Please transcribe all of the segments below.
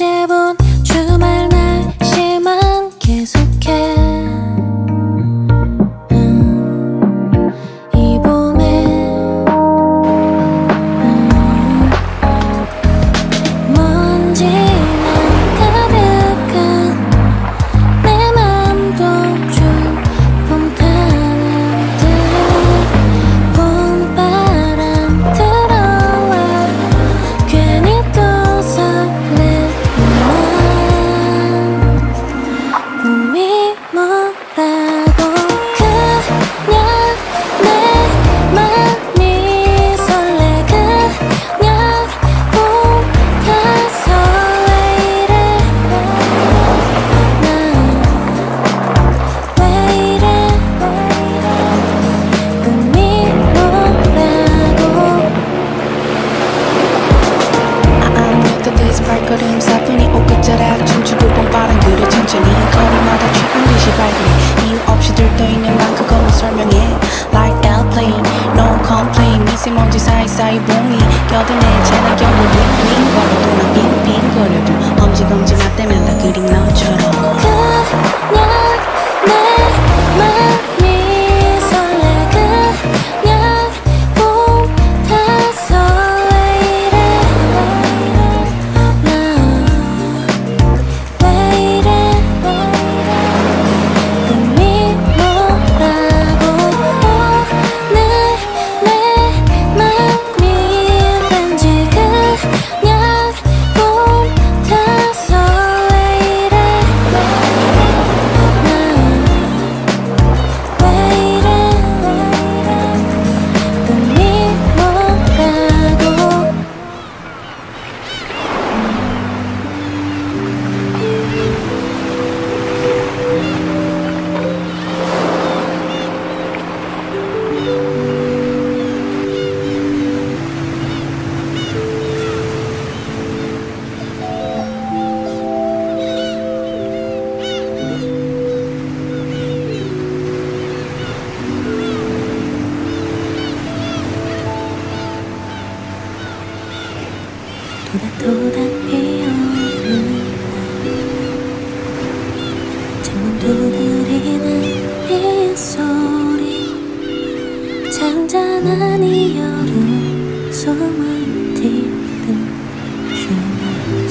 어제본 주말 사뿐히 옷깃자락 춤추고 봄바람 그리 천천히 걸음마다 취한 듯이 밝으니 이유 없이 들떠있는 난 그걸로 설명해. Like airplane, no complain. 미세먼지 사이사이 봉이 껴드네 제나 겨우 윙윙. 걸어도 난 빙빙 거려도 엄지검지 맞대면 다 그림 너처럼.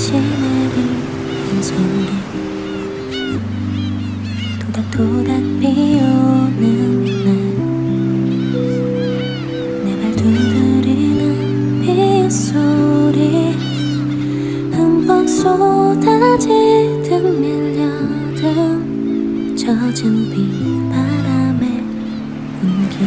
지나는 소리. 도닥도닥 비오는 날 내 발두드리는 빗소리. 흠뻑 쏟아지듯 밀려든 젖은 비바람에 온기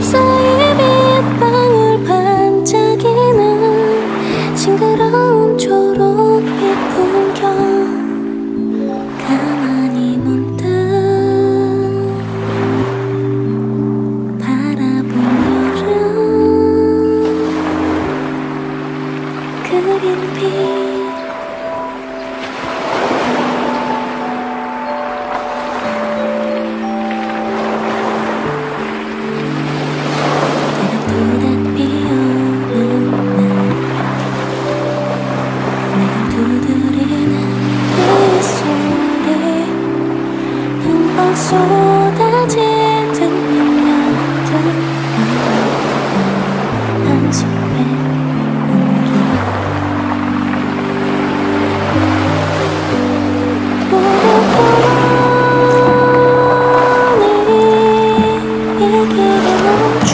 upside 一个梦中。